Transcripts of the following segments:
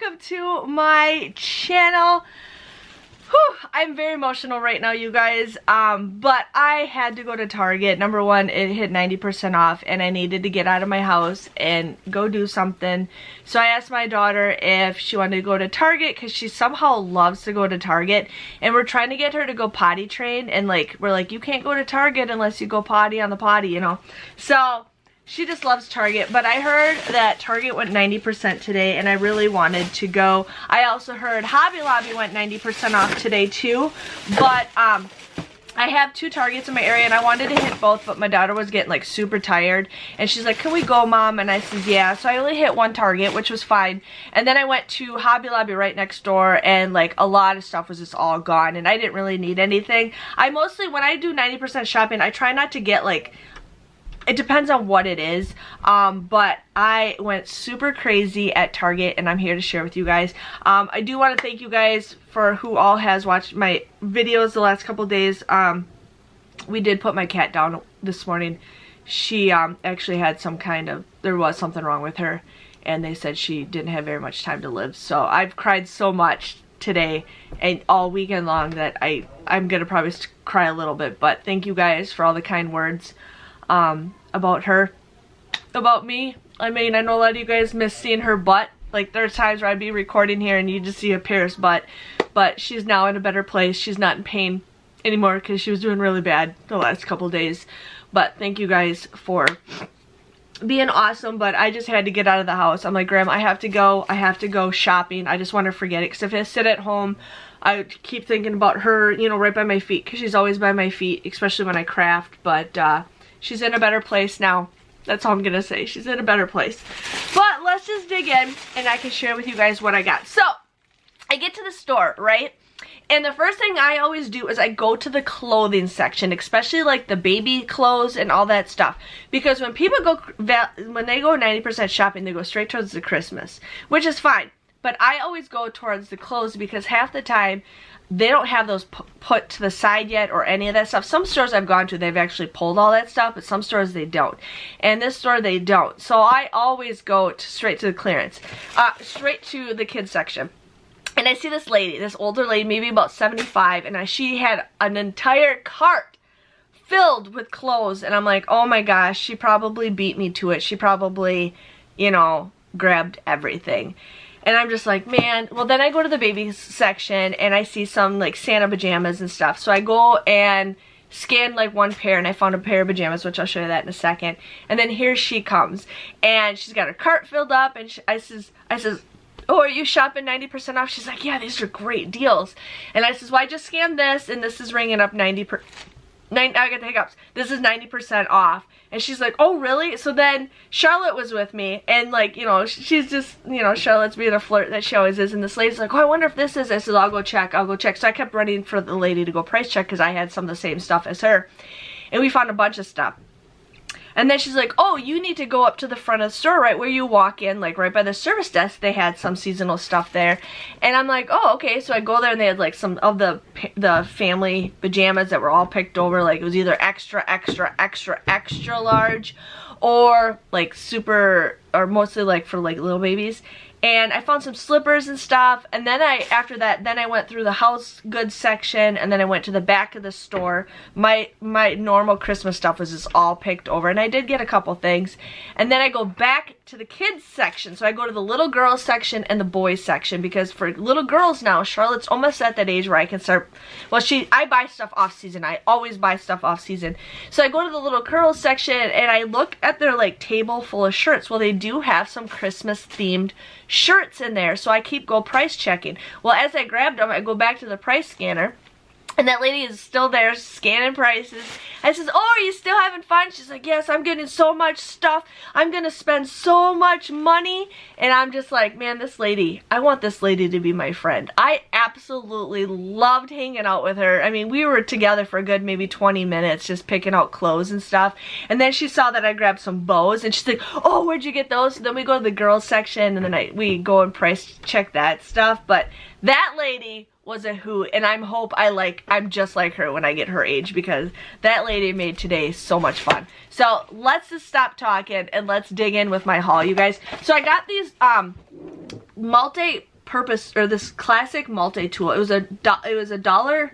welcome to my channel. Whew, I'm very emotional right now, you guys. Um, but I had to go to Target. Number one, it hit 90% off and I needed to get out of my house and go do something. So I asked my daughter if she wanted to go to Target because she somehow loves to go to Target. And we're trying to get her to go potty train and like, we're like, you can't go to Target unless you go potty on the potty, you know. So she just loves Target, but I heard that Target went 90% today and I really wanted to go. I also heard Hobby Lobby went 90% off today too, but um, I have two Targets in my area and I wanted to hit both, but my daughter was getting like super tired and she's like, can we go mom? And I said, yeah. So I only hit one Target, which was fine. And then I went to Hobby Lobby right next door and like a lot of stuff was just all gone and I didn't really need anything. I mostly, when I do 90% shopping, I try not to get like it depends on what it is um, but I went super crazy at Target and I'm here to share with you guys. Um, I do want to thank you guys for who all has watched my videos the last couple days. Um, we did put my cat down this morning. She um, actually had some kind of there was something wrong with her and they said she didn't have very much time to live. So I've cried so much today and all weekend long that I I'm gonna probably cry a little bit but thank you guys for all the kind words um, about her, about me. I mean, I know a lot of you guys miss seeing her butt. Like, there's times where I'd be recording here and you just see a Paris butt. But she's now in a better place. She's not in pain anymore because she was doing really bad the last couple days. But thank you guys for being awesome, but I just had to get out of the house. I'm like, Graham, I have to go. I have to go shopping. I just want to forget it. Because if I sit at home, I keep thinking about her, you know, right by my feet. Because she's always by my feet, especially when I craft. But, uh, She's in a better place now. That's all I'm gonna say. She's in a better place. But let's just dig in and I can share with you guys what I got. So, I get to the store, right? And the first thing I always do is I go to the clothing section, especially like the baby clothes and all that stuff. Because when people go, when they go 90% shopping, they go straight towards the Christmas, which is fine. But I always go towards the clothes because half the time they don't have those put to the side yet or any of that stuff. Some stores I've gone to, they've actually pulled all that stuff, but some stores they don't. And this store, they don't. So I always go to, straight to the clearance, uh, straight to the kids section. And I see this lady, this older lady, maybe about 75, and I, she had an entire cart filled with clothes. And I'm like, oh my gosh, she probably beat me to it. She probably, you know, grabbed everything. And I'm just like, man, well then I go to the baby section and I see some like Santa pajamas and stuff. So I go and scan like one pair and I found a pair of pajamas, which I'll show you that in a second. And then here she comes and she's got her cart filled up and she, I says, I says, oh, are you shopping 90% off? She's like, yeah, these are great deals. And I says, well, I just scanned this and this is ringing up 90 per, nine, I got the hiccups. This is 90% off. And she's like, oh, really? So then Charlotte was with me. And, like, you know, she's just, you know, Charlotte's being a flirt that she always is. And this lady's like, oh, I wonder if this is. I said, I'll go check. I'll go check. So I kept running for the lady to go price check because I had some of the same stuff as her. And we found a bunch of stuff. And then she's like, oh, you need to go up to the front of the store, right where you walk in, like right by the service desk, they had some seasonal stuff there. And I'm like, oh, okay. So I go there and they had like some of the the family pajamas that were all picked over. Like it was either extra, extra, extra, extra large or like super, or mostly like for like little babies. And I found some slippers and stuff. And then I after that then I went through the house goods section. And then I went to the back of the store. My my normal Christmas stuff was just all picked over. And I did get a couple things. And then I go back to the kids section. So I go to the little girls section and the boys section. Because for little girls now Charlotte's almost at that age where I can start well she I buy stuff off season. I always buy stuff off season. So I go to the little girls section and I look at their like table full of shirts. Well they do have some Christmas themed shirts in there. So I keep go price checking. Well, as I grabbed them, I go back to the price scanner. And that lady is still there scanning prices. I says, oh, are you still having fun? She's like, yes, I'm getting so much stuff. I'm going to spend so much money. And I'm just like, man, this lady, I want this lady to be my friend. I absolutely loved hanging out with her. I mean, we were together for a good maybe 20 minutes just picking out clothes and stuff. And then she saw that I grabbed some bows and she's like, oh, where'd you get those? then we go to the girls section and then I, we go and price check that stuff. But that lady was a hoot and I'm hope I like I'm just like her when I get her age because that lady made today so much fun. So let's just stop talking and let's dig in with my haul you guys. So I got these um multi purpose or this classic multi-tool. It was a it was a dollar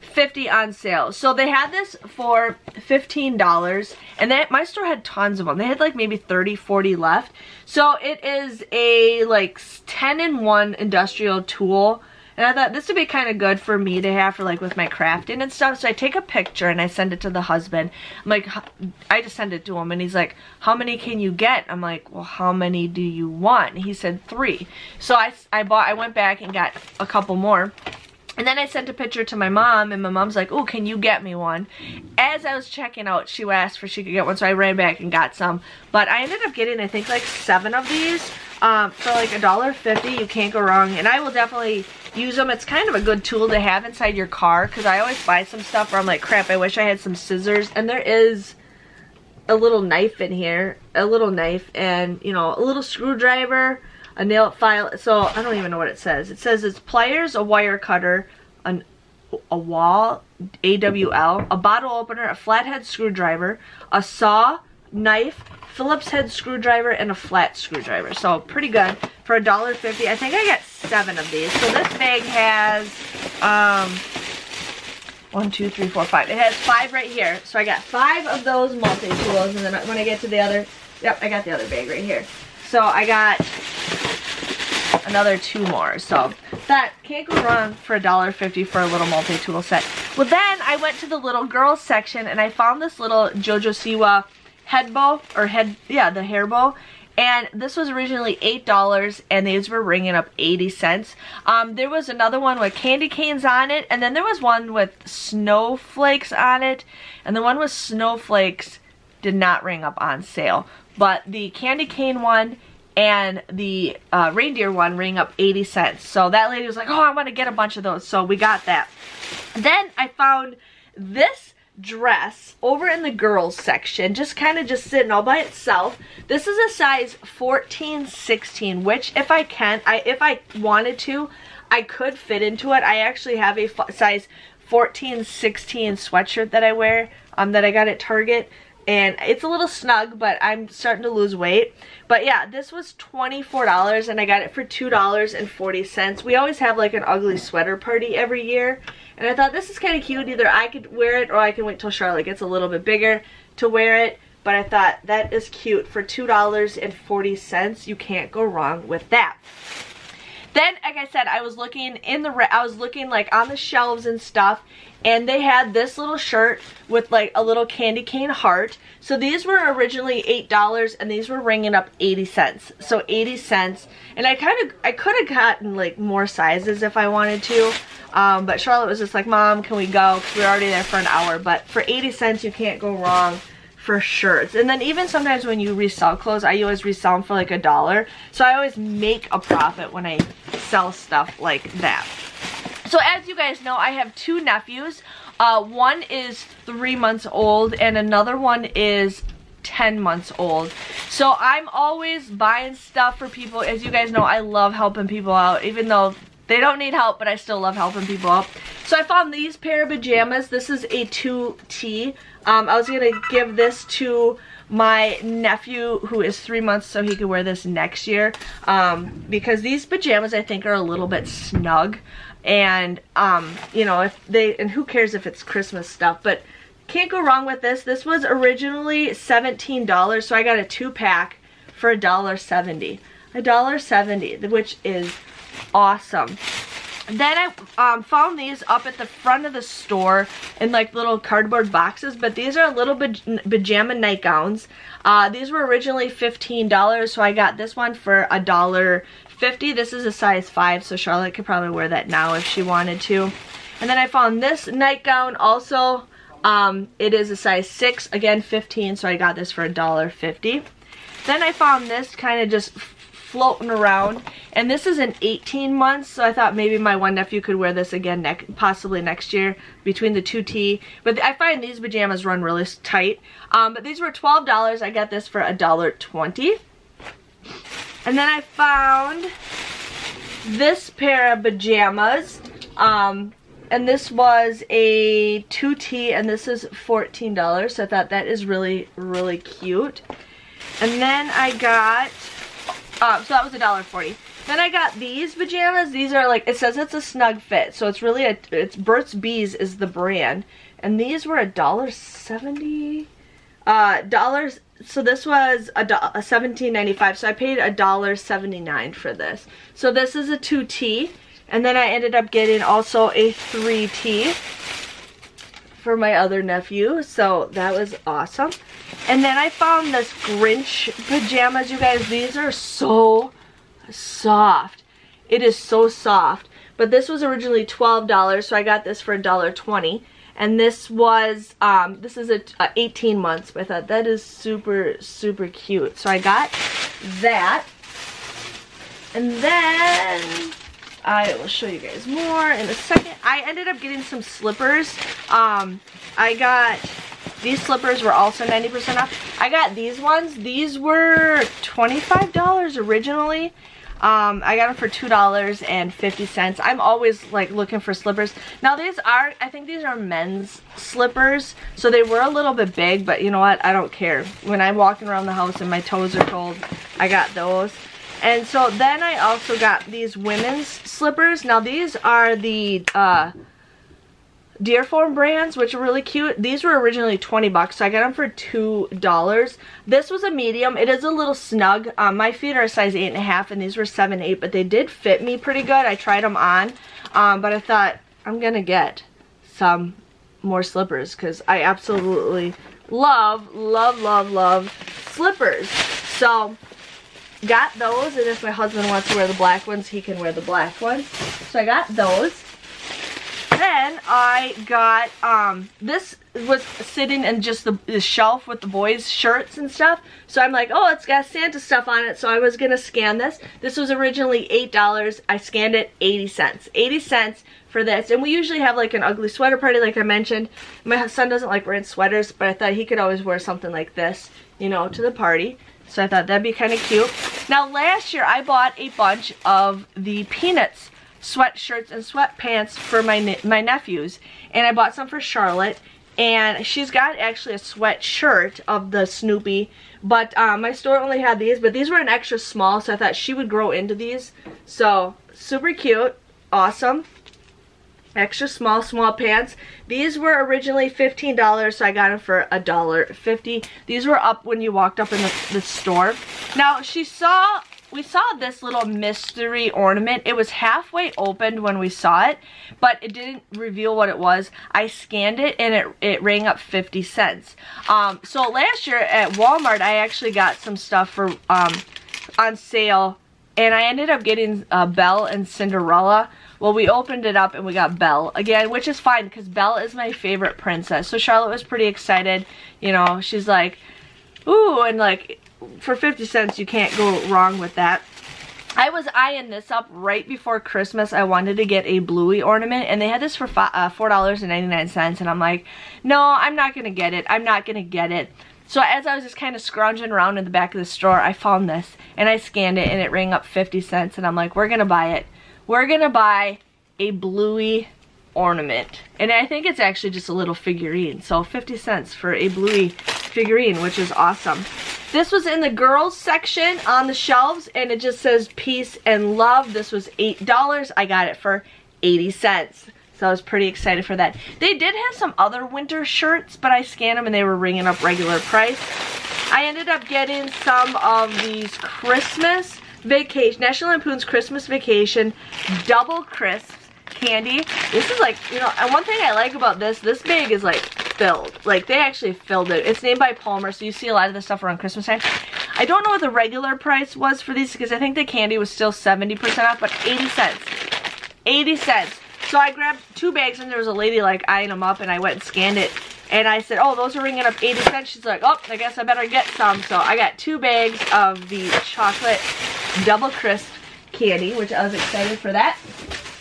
50 on sale. So they had this for $15 and that my store had tons of them. They had like maybe 30, 40 left. So it is a like 10 in 1 industrial tool. And I thought this would be kind of good for me to have for like with my crafting and stuff. So I take a picture and I send it to the husband. I'm like, I just send it to him and he's like, how many can you get? I'm like, well, how many do you want? He said three. So I, I bought, I went back and got a couple more. And then I sent a picture to my mom, and my mom's like, oh, can you get me one? As I was checking out, she asked for she could get one, so I ran back and got some. But I ended up getting, I think, like seven of these um, for like a dollar fifty. You can't go wrong. And I will definitely use them. It's kind of a good tool to have inside your car, because I always buy some stuff where I'm like, crap, I wish I had some scissors. And there is a little knife in here, a little knife, and, you know, a little screwdriver, a nail file. So I don't even know what it says. It says it's pliers, a wire cutter, an a wall, AWL, a bottle opener, a flathead screwdriver, a saw, knife, Phillips head screwdriver, and a flat screwdriver. So pretty good for a dollar fifty. I think I got seven of these. So this bag has um one, two, three, four, five. It has five right here. So I got five of those multi-tools, and then when I get to the other, yep, I got the other bag right here. So I got another two more. So that can't go wrong for a dollar fifty for a little multi-tool set. Well then I went to the little girls section and I found this little Jojo Siwa head bow or head yeah the hair bow and this was originally $8 and these were ringing up 80 cents. Um, there was another one with candy canes on it and then there was one with snowflakes on it and the one with snowflakes did not ring up on sale. But the candy cane one and the uh, reindeer one ring up 80 cents. So that lady was like, oh, I want to get a bunch of those. So we got that. Then I found this dress over in the girls section just kind of just sitting all by itself. This is a size 14 16 which if i can i if i wanted to i could fit into it. I actually have a size 14 16 sweatshirt that i wear um that i got at target and it's a little snug but I'm starting to lose weight. But yeah this was $24 and I got it for $2.40 we always have like an ugly sweater party every year and I thought this is kind of cute. Either I could wear it or I can wait till Charlotte gets a little bit bigger to wear it. But I thought that is cute. For $2.40 you can't go wrong with that then, like I said, I was looking in the, I was looking like on the shelves and stuff, and they had this little shirt with like a little candy cane heart. So these were originally $8 and these were ringing up 80 cents. So 80 cents. And I kind of, I could have gotten like more sizes if I wanted to. Um, but Charlotte was just like, Mom, can we go? Because we we're already there for an hour. But for 80 cents, you can't go wrong for shirts. And then even sometimes when you resell clothes, I always resell them for like a dollar. So I always make a profit when I sell stuff like that. So as you guys know, I have two nephews. Uh, one is three months old and another one is 10 months old. So I'm always buying stuff for people. As you guys know, I love helping people out, even though they don't need help, but I still love helping people out. So I found these pair of pajamas. This is a 2T. Um, I was going to give this to my nephew who is three months so he could wear this next year. Um, because these pajamas I think are a little bit snug. And um, you know if they and who cares if it's Christmas stuff but can't go wrong with this. This was originally $17 so I got a two pack for $1.70 $1.70 which is awesome then I um, found these up at the front of the store in like little cardboard boxes, but these are little pajama nightgowns. Uh, these were originally $15, so I got this one for a dollar fifty. This is a size 5, so Charlotte could probably wear that now if she wanted to. And then I found this nightgown also. Um, it is a size 6, again 15, so I got this for a dollar fifty. Then I found this kind of just floating around. And this is an 18 months, so I thought maybe my one nephew could wear this again possibly next year between the 2T. But I find these pajamas run really tight. Um, but these were $12. I got this for $1.20. And then I found this pair of pajamas. Um, and this was a 2T and this is $14. So I thought that is really, really cute. And then I got uh, so that was a dollar forty. Then I got these pajamas. These are like, it says it's a snug fit. So it's really, a, it's Burt's Bees is the brand. And these were a dollar seventy. Uh, dollars. So this was a, a seventeen ninety five. So I paid a dollar seventy nine for this. So this is a two T, and then I ended up getting also a three T for my other nephew. So that was awesome. And then I found this Grinch pajamas, you guys. These are so soft. It is so soft. But this was originally $12, so I got this for $1.20. And this was, um, this is a, a 18 months, but I thought that is super, super cute. So I got that. And then I will show you guys more in a second. I ended up getting some slippers. Um, I got, these slippers were also 90% off. I got these ones. These were $25 originally. Um, I got them for $2.50. I'm always like looking for slippers. Now these are, I think these are men's slippers. So they were a little bit big, but you know what? I don't care. When I'm walking around the house and my toes are cold, I got those. And so then I also got these women's slippers. Now these are the uh, Dearfoam brands, which are really cute. These were originally 20 bucks, so I got them for $2. This was a medium. It is a little snug. Um, my feet are a size 8.5, and, and these were 7, 8, but they did fit me pretty good. I tried them on, um, but I thought, I'm going to get some more slippers, because I absolutely love, love, love, love slippers. So, got those, and if my husband wants to wear the black ones, he can wear the black ones. So I got those then I got, um, this was sitting in just the, the, shelf with the boys' shirts and stuff. So I'm like, oh, it's got Santa stuff on it. So I was to scan this. This was originally $8. I scanned it 80 cents. 80 cents for this. And we usually have like an ugly sweater party, like I mentioned. My son doesn't like wearing sweaters, but I thought he could always wear something like this, you know, to the party. So I thought that'd be kind of cute. Now last year I bought a bunch of the Peanuts sweatshirts and sweatpants for my, my nephews. And I bought some for Charlotte. And she's got actually a sweatshirt of the Snoopy. But um, my store only had these. But these were an extra small. So I thought she would grow into these. So super cute. Awesome. Extra small, small pants. These were originally $15, so I got them for a dollar fifty. These were up when you walked up in the, the store. Now, she saw we saw this little mystery ornament. It was halfway opened when we saw it, but it didn't reveal what it was. I scanned it and it, it rang up 50 cents. Um, so last year at Walmart, I actually got some stuff for um, on sale and I ended up getting uh, Belle and Cinderella. Well, we opened it up and we got Belle again, which is fine because Belle is my favorite princess. So Charlotte was pretty excited. You know, she's like, ooh, and like for 50 cents, you can't go wrong with that. I was eyeing this up right before Christmas. I wanted to get a bluey ornament, and they had this for uh, $4.99, and I'm like, no, I'm not going to get it. I'm not going to get it. So as I was just kind of scrounging around in the back of the store, I found this, and I scanned it, and it rang up 50 cents, and I'm like, we're going to buy it. We're to buy a bluey ornament. And I think it's actually just a little figurine. So 50 cents for a bluey figurine, which is awesome. This was in the girls section on the shelves and it just says peace and love. This was $8. I got it for 80 cents. So I was pretty excited for that. They did have some other winter shirts, but I scanned them and they were ringing up regular price. I ended up getting some of these Christmas Vacation, National Lampoon's Christmas Vacation Double Crisps candy. This is like, you know, and one thing I like about this, this bag is like filled. Like they actually filled it. It's named by Palmer, so you see a lot of the stuff around Christmas time. I don't know what the regular price was for these because I think the candy was still 70% off, but 80 cents. 80 cents. So I grabbed two bags and there was a lady like eyeing them up and I went and scanned it. And I said, oh, those are ringing up 80 cents. She's like, oh, I guess I better get some. So I got two bags of the chocolate double crisp candy, which I was excited for that.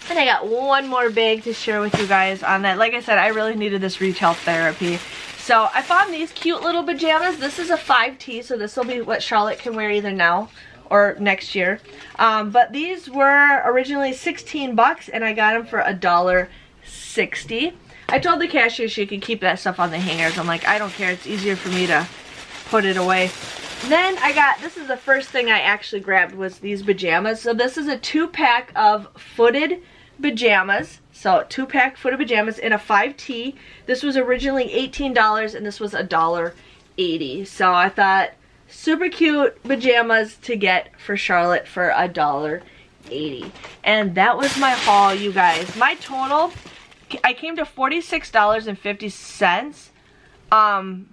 And I got one more bag to share with you guys on that. Like I said, I really needed this retail therapy. So I found these cute little pajamas. This is a 5T, so this will be what Charlotte can wear either now or next year. Um, but these were originally 16 bucks and I got them for a dollar 60. I told the cashier she could keep that stuff on the hangers. I'm like, I don't care. It's easier for me to put it away. Then I got, this is the first thing I actually grabbed was these pajamas. So this is a two pack of footed pajamas. So two pack footed pajamas in a 5T. This was originally $18 and this was a dollar 80. So I thought super cute pajamas to get for Charlotte for a dollar 80. And that was my haul, you guys. My total, I came to $46.50. Um,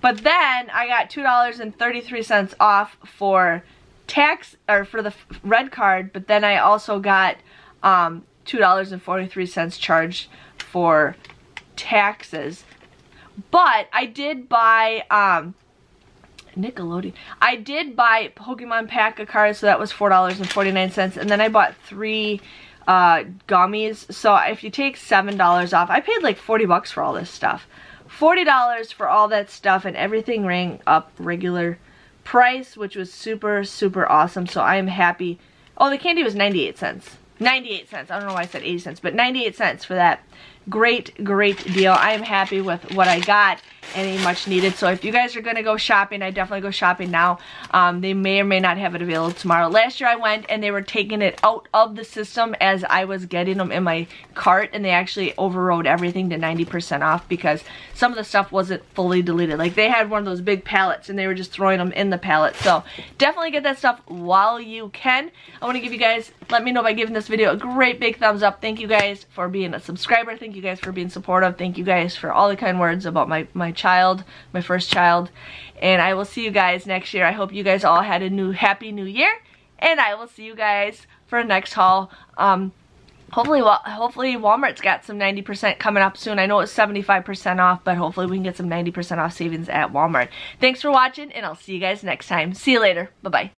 but then I got $2.33 off for tax, or for the red card, but then I also got um, $2.43 charged for taxes. But I did buy um, Nickelodeon. I did buy Pokemon pack of cards, so that was $4.49. And then I bought three uh, gummies. So if you take $7 off, I paid like 40 bucks for all this stuff. $40 for all that stuff and everything rang up regular price, which was super, super awesome. So I am happy. Oh, the candy was 98 cents. 98 cents. I don't know why I said 80 cents, but 98 cents for that great, great deal. I am happy with what I got any much needed. So if you guys are to go shopping, I definitely go shopping now. Um, they may or may not have it available tomorrow. Last year I went and they were taking it out of the system as I was getting them in my cart and they actually overrode everything to 90% off because some of the stuff wasn't fully deleted. Like they had one of those big pallets and they were just throwing them in the pallet. So definitely get that stuff while you can. I want to give you guys, let me know by giving this video a great big thumbs up. Thank you guys for being a subscriber. Thank you guys for being supportive. Thank you guys for all the kind words about my, my child, my first child. And I will see you guys next year. I hope you guys all had a new happy new year. And I will see you guys for next haul. Um, hopefully, hopefully Walmart's got some 90% coming up soon. I know it's 75% off, but hopefully we can get some 90% off savings at Walmart. Thanks for watching, and I'll see you guys next time. See you later. Bye-bye.